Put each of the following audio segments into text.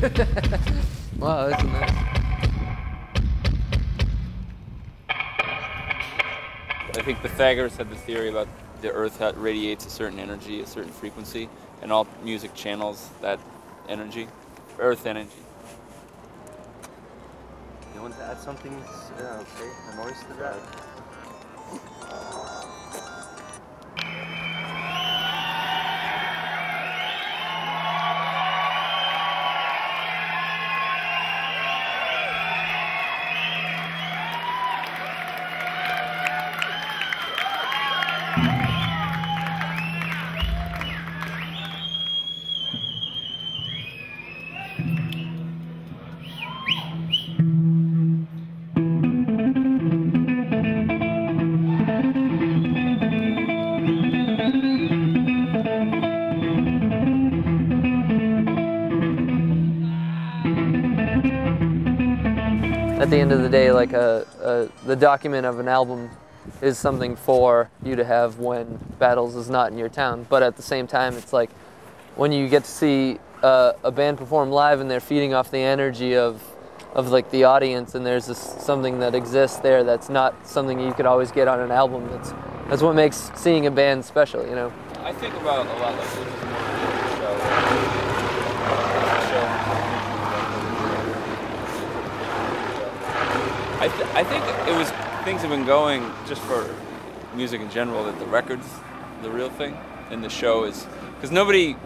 wow, that's nice. I think Pythagoras had the theory about the Earth had, radiates a certain energy, a certain frequency, and all music channels that energy, Earth energy. You want to add something? Yeah, uh, okay. A noise to that? At the end of the day, like a, a the document of an album is something for you to have when Battles is not in your town. But at the same time, it's like when you get to see uh, a band perform live and they're feeding off the energy of of like the audience, and there's this something that exists there that's not something you could always get on an album. That's that's what makes seeing a band special, you know. I think about a lot like this is more of a show. I, th- I think it was things have been going just for music in general that the records the real thing and the show is because nobody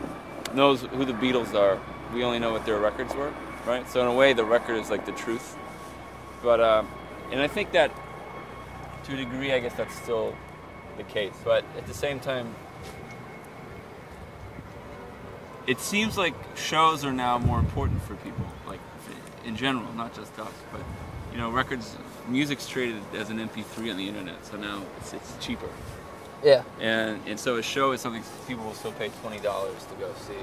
knows who the Beatles are. We only know what their records were, right? So in a way, the record is like the truth. But um, and I think that to a degree, I guess that's still the case. But at the same time, it seems like shows are now more important for people, like in general, not just us. But you know, records, music's traded as an MP3 on the internet, so now it's, it's cheaper. Yeah. And and so a show is something people will still pay twenty dollars to go see.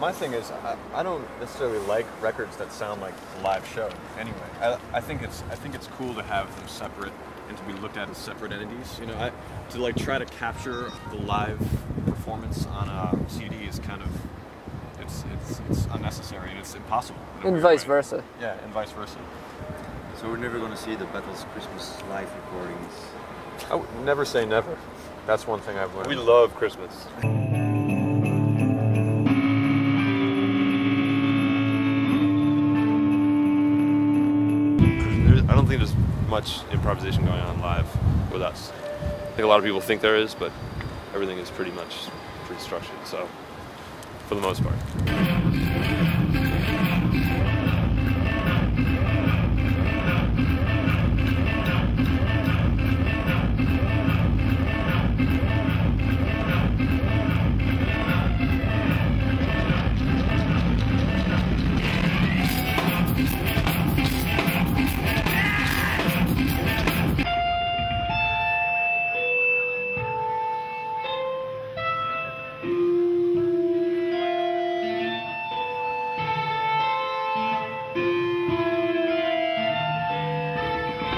My thing is, I, I don't necessarily like records that sound like a live show. Anyway, I, I think it's I think it's cool to have them separate and to be looked at as separate entities. You know, I, to like try to capture the live performance on a CD is kind of it's it's, it's unnecessary and it's impossible. And weird vice way. versa. Yeah, and vice versa. So we're never going to see the Battles Christmas live recordings. I would never say never. That's one thing I've learned. We love Christmas. There's, I don't think there's much improvisation going on live with us. I think a lot of people think there is, but everything is pretty much pre-structured. So, for the most part.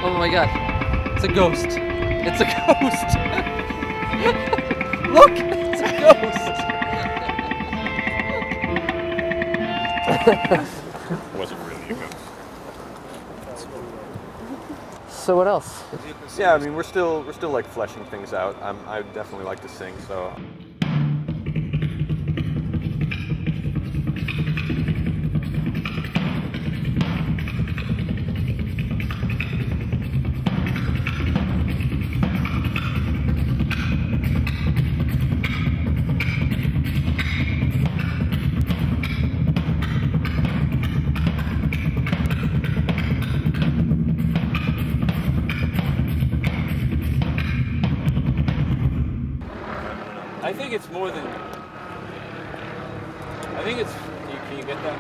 Oh my god. It's a ghost. It's a ghost. Look, it's a ghost. wasn't really a ghost. So what else? Yeah, I mean, we're still we're still like fleshing things out. I'm, I definitely like to sing, so more than. I think it's. Can you, get that?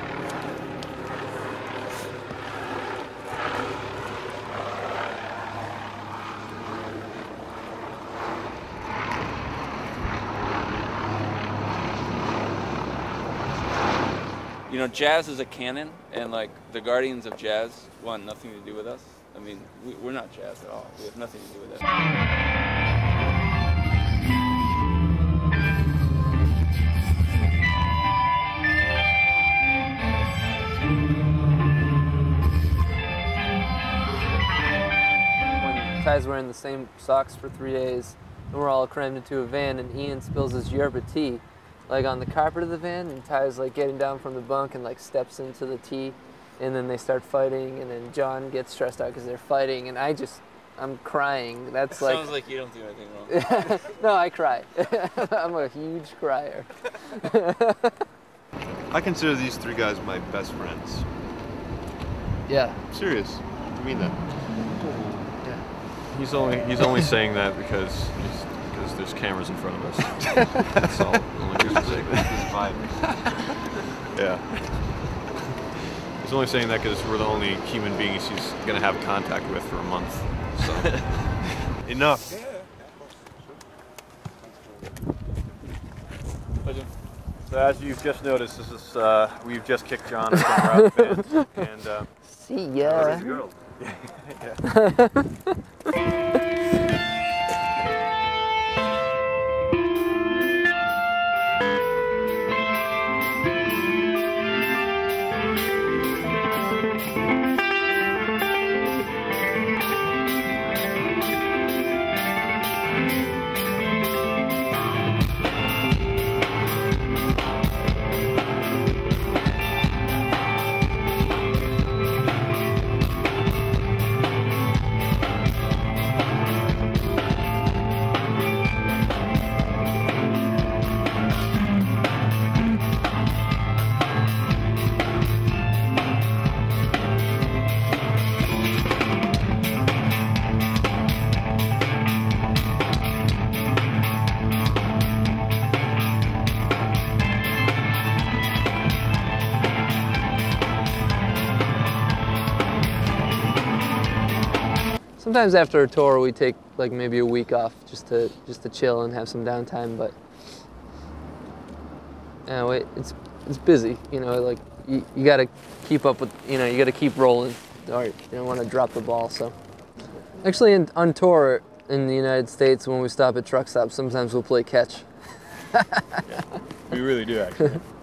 You know, jazz is a canon, and like the guardians of jazz want nothing to do with us. I mean, we, we're not jazz at all. We have nothing to do with it. Ty's wearing the same socks for three days, and we're all crammed into a van, and Ian spills his yerba tea, like on the carpet of the van, and Ty's like getting down from the bunk and like steps into the tea, and then they start fighting, and then John gets stressed out because they're fighting, and I just, I'm crying. That's like, Sounds like you don't do anything wrong. no, I cry. I'm a huge crier. I consider these three guys my best friends. Yeah. serious. I mean that. He's only he's only saying that because he's, because there's cameras in front of us. That's all. Only reason he's saying that. Yeah. He's only saying that because we're the only human beings he's gonna have contact with for a month. So Enough. So as you've just noticed, this is uh, we've just kicked John from out the band, and uh, See ya. girl. Sometimes after a tour, we take like maybe a week off just to just to chill and have some downtime. But yeah, wait, it's it's busy. You know, like you, you got to keep up with. You know, you got to keep rolling, or you don't want to drop the ball. So actually, in, on tour in the United States, when we stop at truck stops, sometimes we'll play catch. we really do actually.